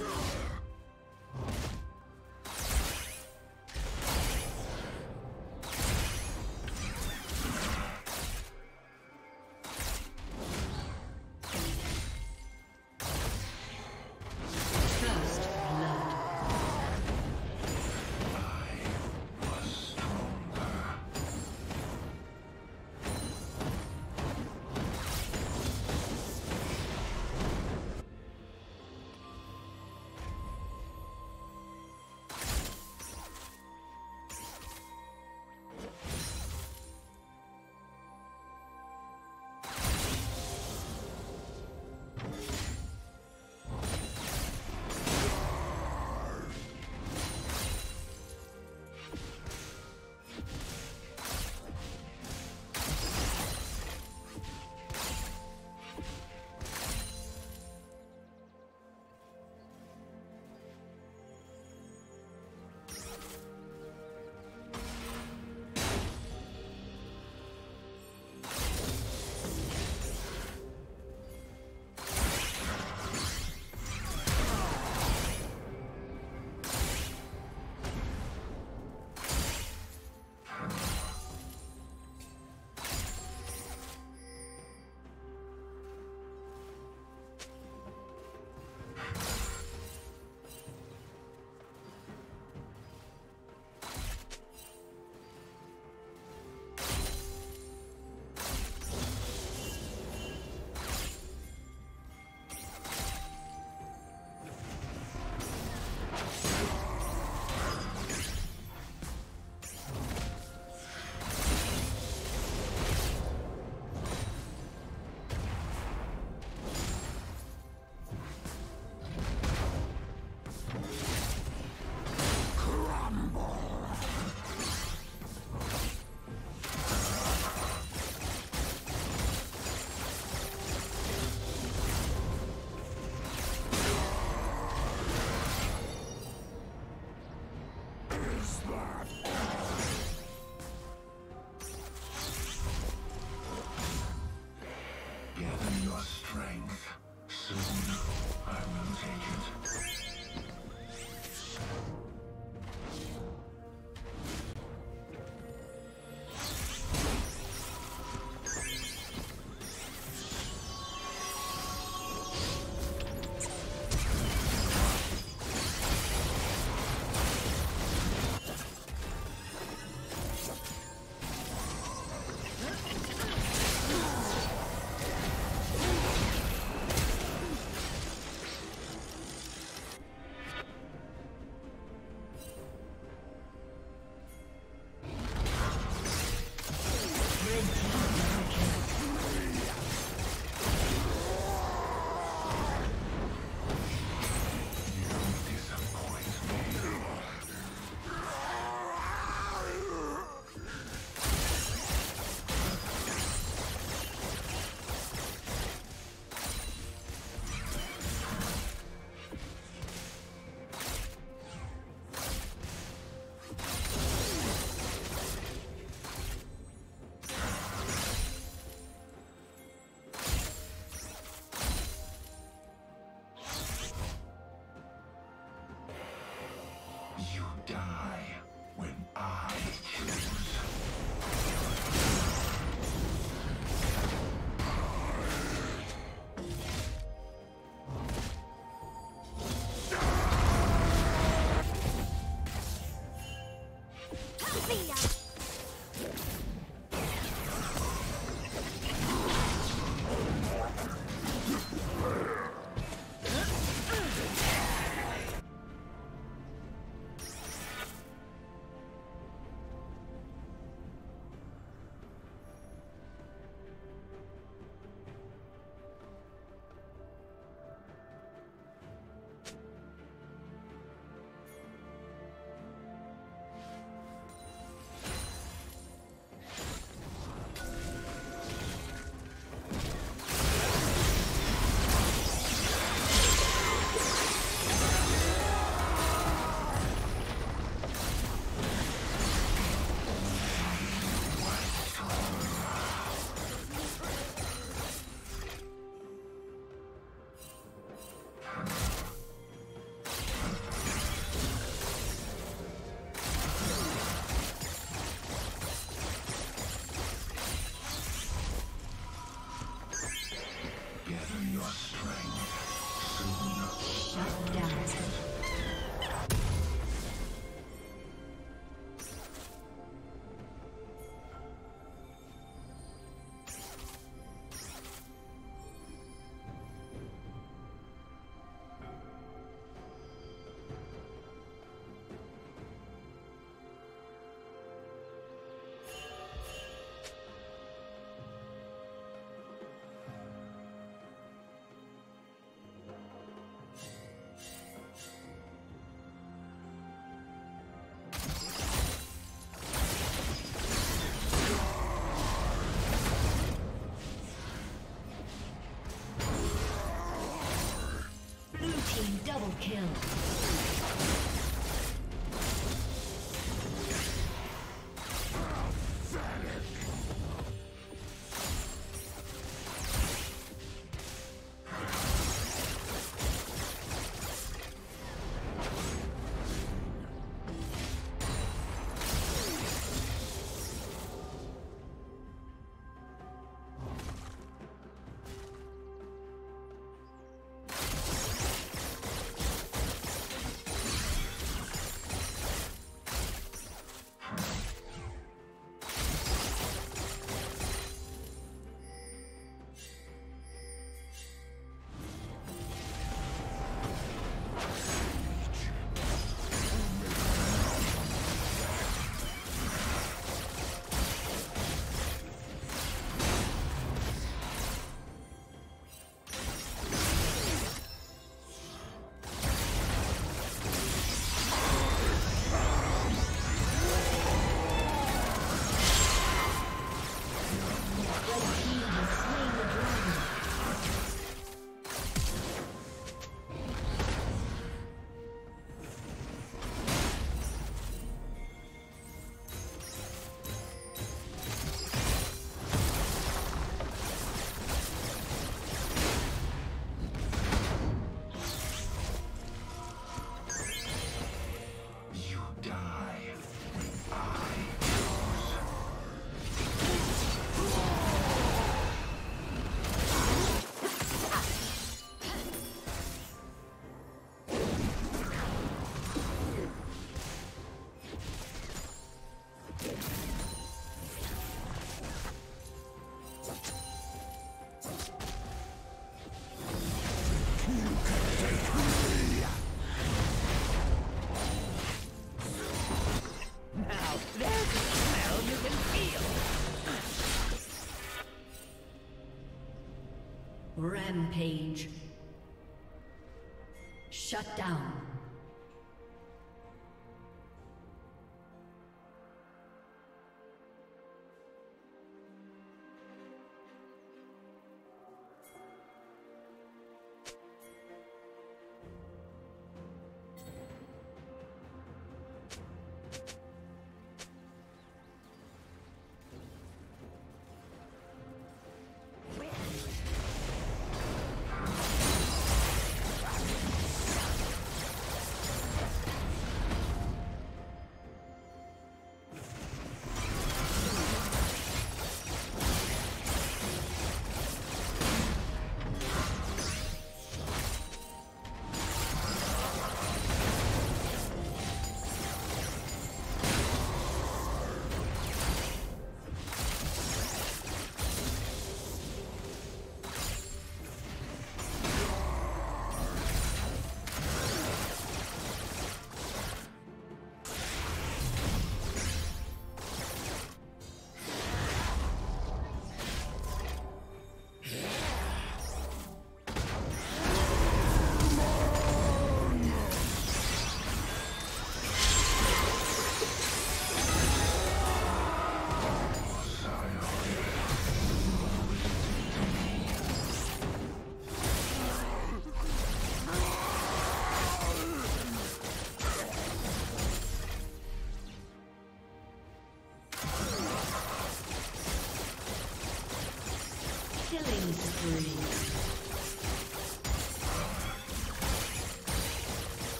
Yeah. Shut down. Thank you. Rampage. Shut down.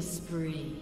Spree.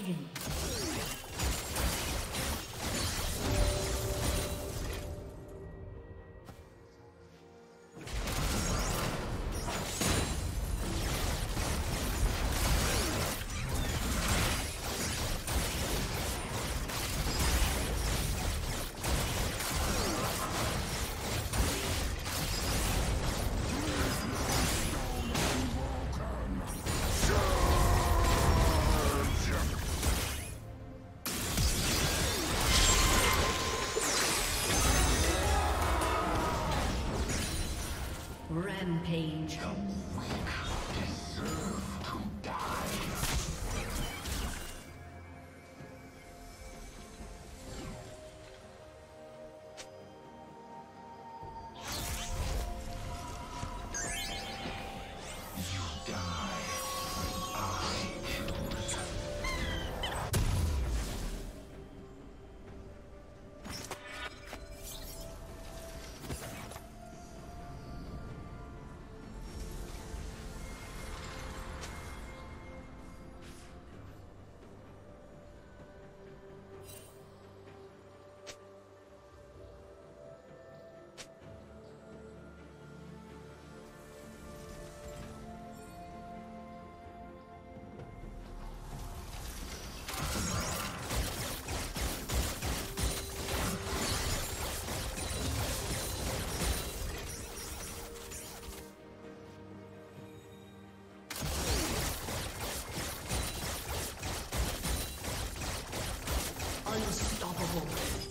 Dragon. Rampage. Unstoppable.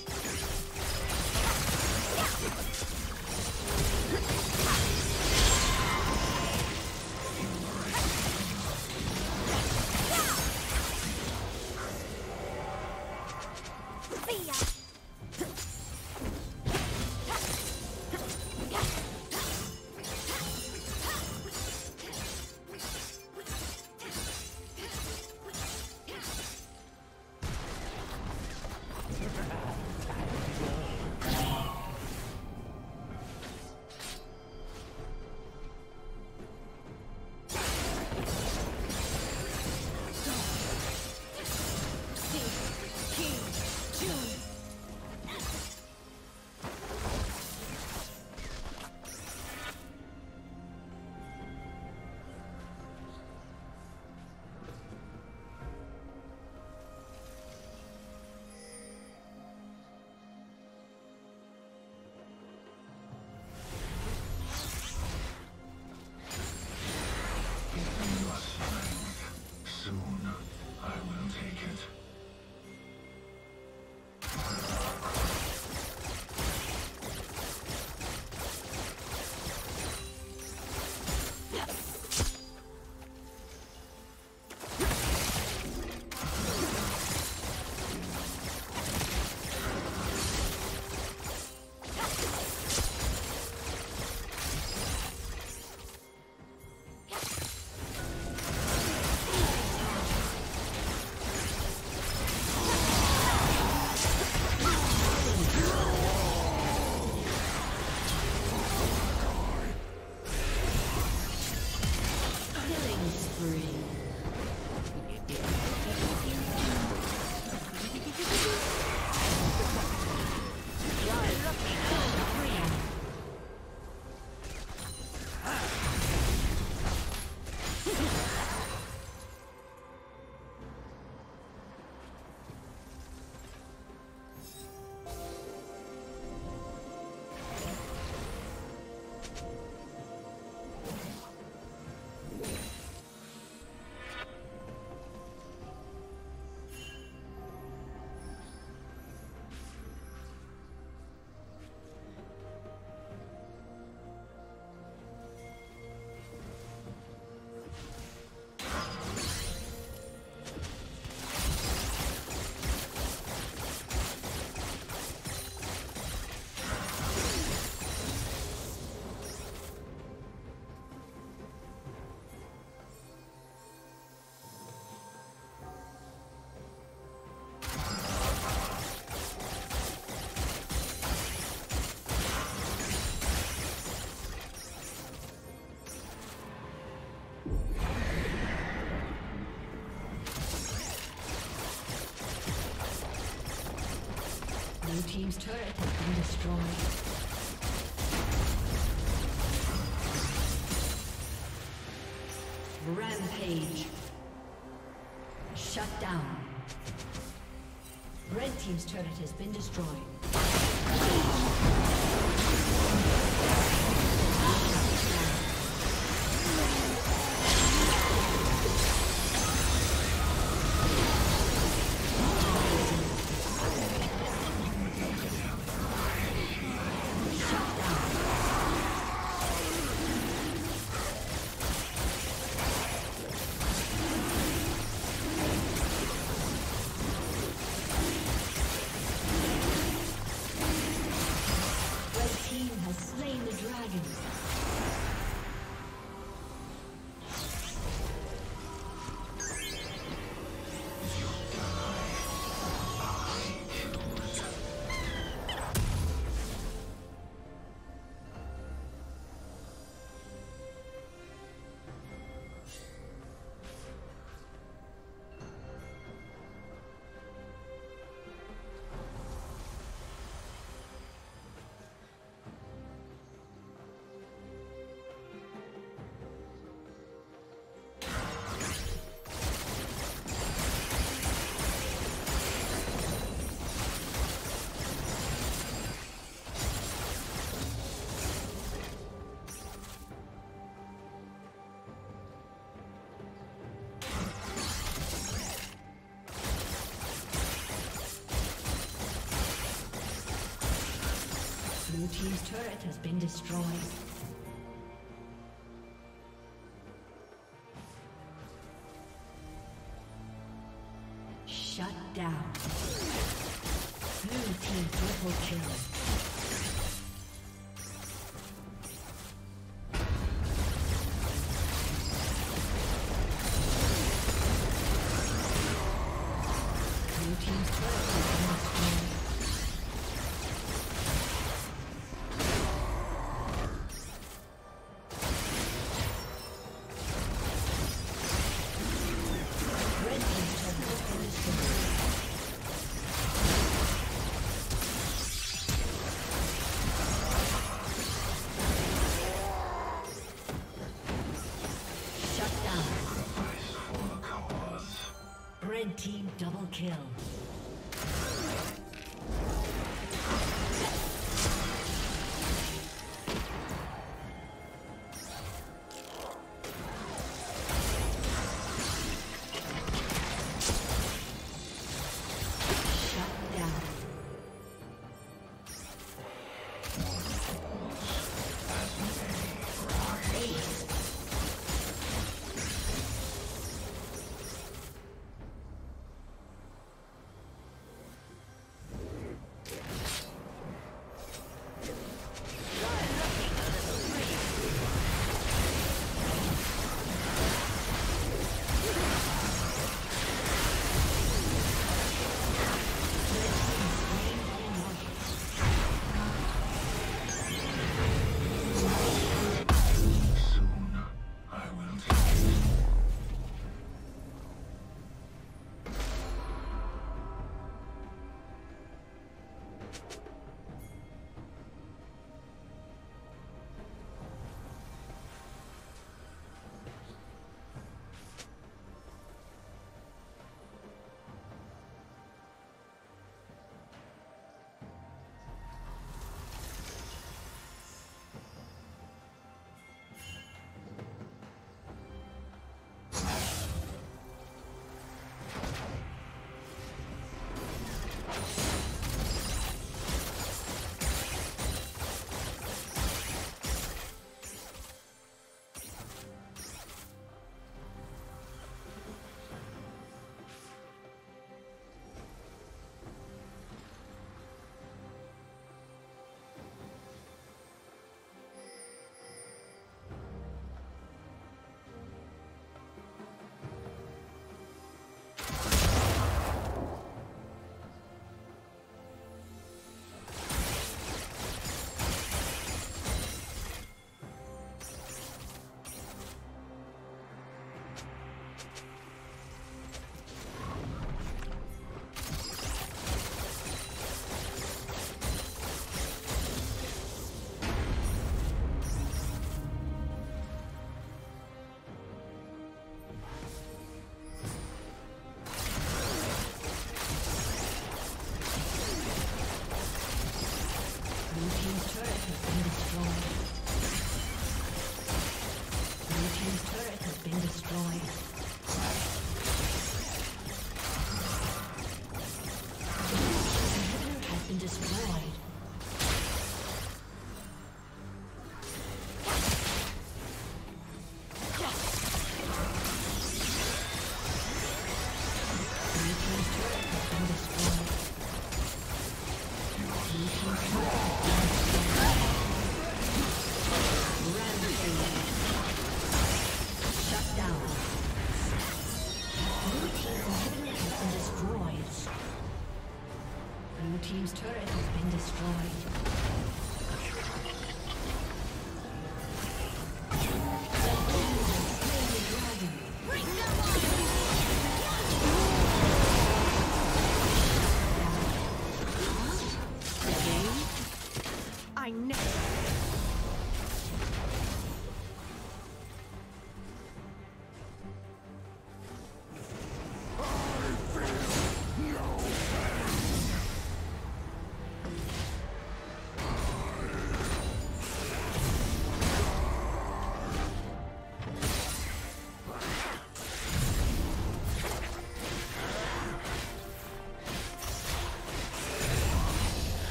Team's turret has been destroyed. Rampage. Shut down. Red Team's turret has been destroyed. Team's turret has been destroyed. Shut down. Blue team triple kill. I